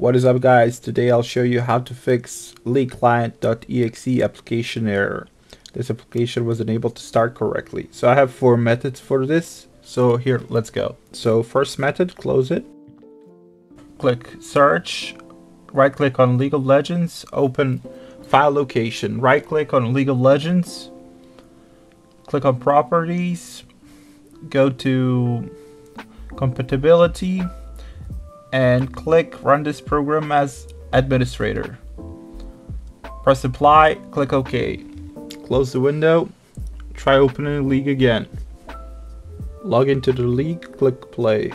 What is up guys, today I'll show you how to fix leagueclient.exe application error. This application was unable to start correctly. So I have four methods for this. So here, let's go. So first method, close it. Click search, right click on League of Legends, open file location, right click on League of Legends, click on properties, go to compatibility, and click run this program as administrator. Press apply, click OK. Close the window, try opening the league again. Log into the league, click play.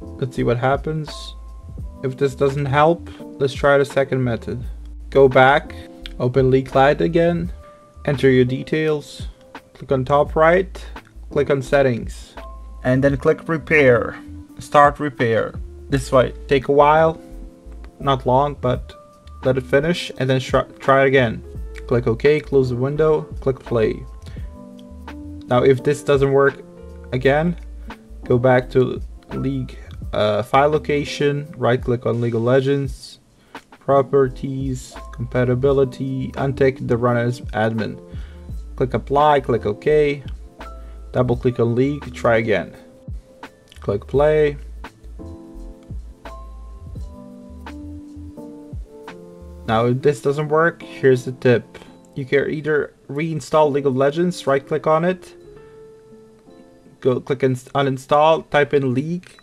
Let's see what happens. If this doesn't help, let's try the second method. Go back, open League Client again, enter your details, click on top right, click on settings, and then click repair start repair. This way, take a while, not long, but let it finish and then try again. Click OK, close the window, click play. Now if this doesn't work again, go back to League uh, file location, right click on League of Legends, properties, compatibility, untick the run as admin. Click apply, click OK, double click on League, try again. Click play. Now if this doesn't work, here's the tip. You can either reinstall League of Legends, right click on it, go click and uninstall, type in League,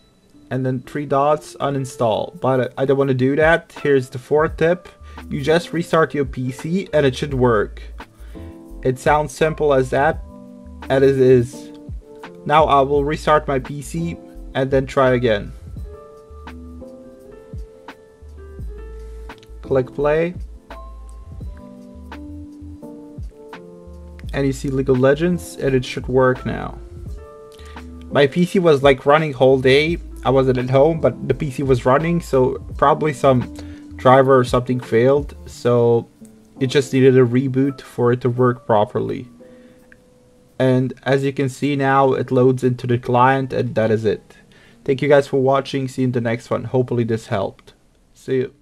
and then three dots, uninstall. But I don't want to do that. Here's the fourth tip. You just restart your PC and it should work. It sounds simple as that, as it is. Now I will restart my PC and then try again. Click play. And you see League of Legends and it should work now. My PC was like running whole day. I wasn't at home, but the PC was running, so probably some driver or something failed. So it just needed a reboot for it to work properly. And as you can see now, it loads into the client and that is it. Thank you guys for watching. See you in the next one. Hopefully this helped. See you.